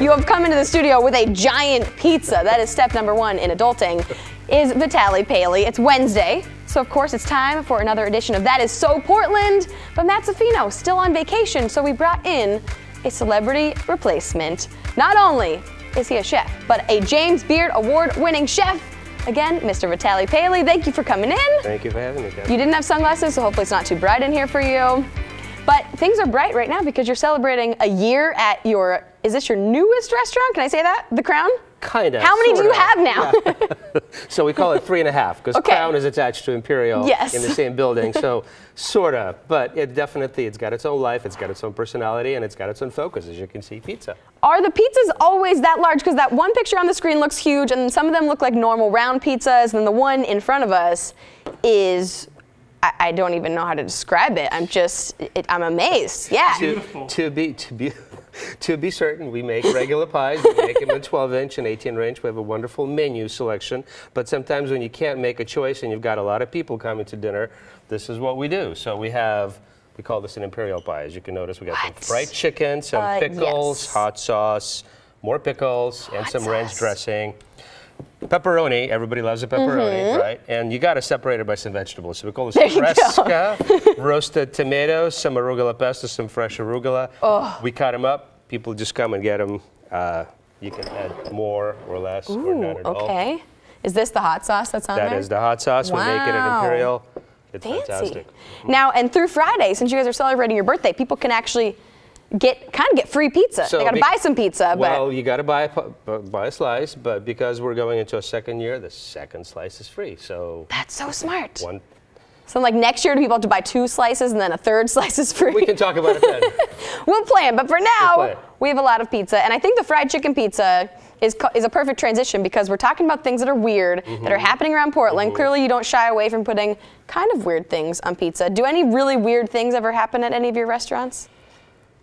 you have come into the studio with a giant pizza. That is step number one in adulting. Is Vitaly Paley. It's Wednesday, so of course it's time for another edition of That Is So Portland. But Matt Zaffino still on vacation, so we brought in a celebrity replacement. Not only is he a chef, but a James Beard Award-winning chef. Again, Mr. Vitaly Paley, thank you for coming in. Thank you for having me. You didn't have sunglasses, so hopefully it's not too bright in here for you. But things are bright right now because you're celebrating a year at your, is this your newest restaurant? Can I say that? The Crown? Kind of. How many do you have now? Yeah. so we call it three and a half because Okay. Crown is attached to Imperial Yes. in the same building. So sort of, but it definitely it's got its own life, it's got its own personality, and it's got its own focus. As you can see, pizza. Are the pizzas always that large? Because that one picture on the screen looks huge, and some of them look like normal round pizzas, and then the one in front of us is. I, I don't even know how to describe it. I'm just, it, I'm amazed. Yeah. To, to be to be to be certain, we make regular pies. We make them in 12 inch and 18 inch. We have a wonderful menu selection. But sometimes when you can't make a choice and you've got a lot of people coming to dinner, this is what we do. So we have. We call this an imperial pie. As you can notice, we got What? some fried chicken, some Uh, pickles, yes. hot sauce, more pickles, and Hot some ranch dressing. Pepperoni, everybody loves a pepperoni, right? And you got to separate it by some vegetables. So we call this. There fresca, roasted tomatoes, some arugula pesto, some fresh arugula. Oh. We cut them up. People just come and get them. Uh, you can add more or less or Ooh, none at all. okay. Is this the hot sauce that's on That there? is the hot sauce. We make it at Imperial. It's Fancy. fantastic. Now, and through Friday, since you guys are celebrating your birthday, people can actually get kind of get free pizza. So they got to buy some pizza, Well, but you got to buy a, buy a slice, but because we're going into a second year, the second slice is free. So that's so smart. one, So, like next year, do people have to buy two slices and then a third slice is free? we can talk about it then. We'll plan, but for now, plan. we have a lot of pizza, and I think the fried chicken pizza is is a perfect transition because we're talking about things that are weird that Mm-hmm. are happening around Portland. Clearly, you don't shy away from putting kind of weird things on pizza. Do any really weird things ever happen at any of your restaurants?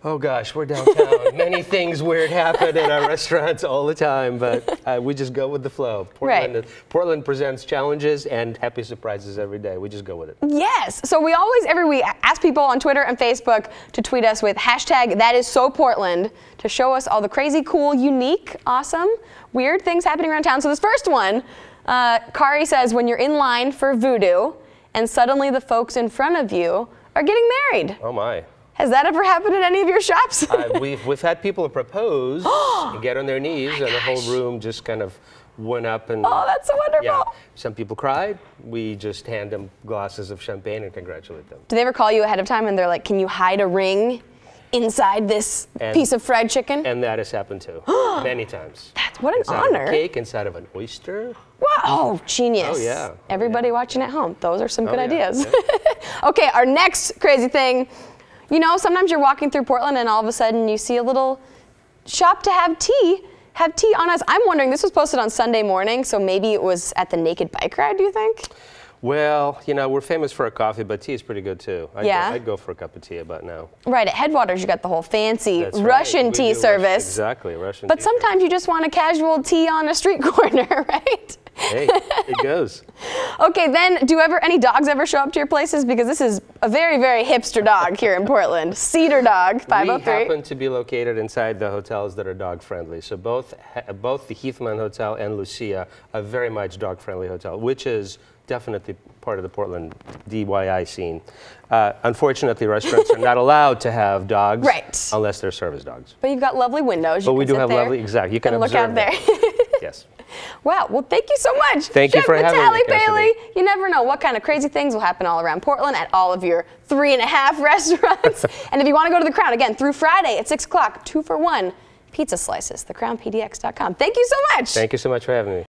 Oh gosh, we're downtown. Many things weird happen in our restaurants all the time, but uh, we just go with the flow. Portland, Right. Portland presents challenges and happy surprises every day. We just go with it. Yes. So we always every week ask people on Twitter and Facebook to tweet us with hashtag that is so Portland to show us all the crazy, cool, unique, awesome, weird things happening around town. So this first one, uh, Kari says when you're in line for voodoo and suddenly the folks in front of you are getting married. Oh my. Has that ever happened at any of your shops? Uh, we've, we've had people propose and get on their knees, and the whole room just kind of went up and. oh, that's so wonderful. Yeah, some people cried. We just hand them glasses of champagne and congratulate them. Do they ever call you ahead of time and they're like, "Can you hide a ring inside this And- piece of fried chicken?" And that has happened too, many times. That's what an Inside honor. a cake, inside of an oyster. Wow. Oh, genius. Oh, yeah. Oh, Everybody watching at home, those are some good yeah, ideas. okay, our next crazy thing. You know, sometimes you're walking through Portland and all of a sudden you see a little shop to have tea. Have tea on us. I'm wondering, this was posted on Sunday morning, so maybe it was at the Naked Bike Ride, do you think? Well, you know, we're famous for our coffee, but tea is pretty good too. I'd Yeah? Go, I'd go for a cup of tea about now. Right, at Headwaters, you got the whole fancy That's. Russian We tea do Russian- service. exactly, Russian But sometimes you just want a casual tea on a street corner, right? Hey, it goes. Okay, then do ever any dogs ever show up to your places? Because this is a very, very hipster dog here in Portland. Cedar Dog, 503. We happen to be located inside the hotels that are dog friendly. So both both the Heathman Hotel and Lucia are very much dog friendly hotel, which is definitely part of the Portland DIY scene. Uh, unfortunately, restaurants are not allowed to have dogs Right. unless they're service dogs. But you've got lovely windows. You But we do have there lovely, exactly. You can look out there. yes. Wow. Well, thank you so much. Thank you Chef for having me, Cassidy. Paley. You never know what kind of crazy things will happen all around Portland at all of your three and a half restaurants. and if you want to go to the Crown again through Friday at six o'clock, two for one pizza slices. TheCrownPDX.com. Thank you so much. Thank you so much for having me.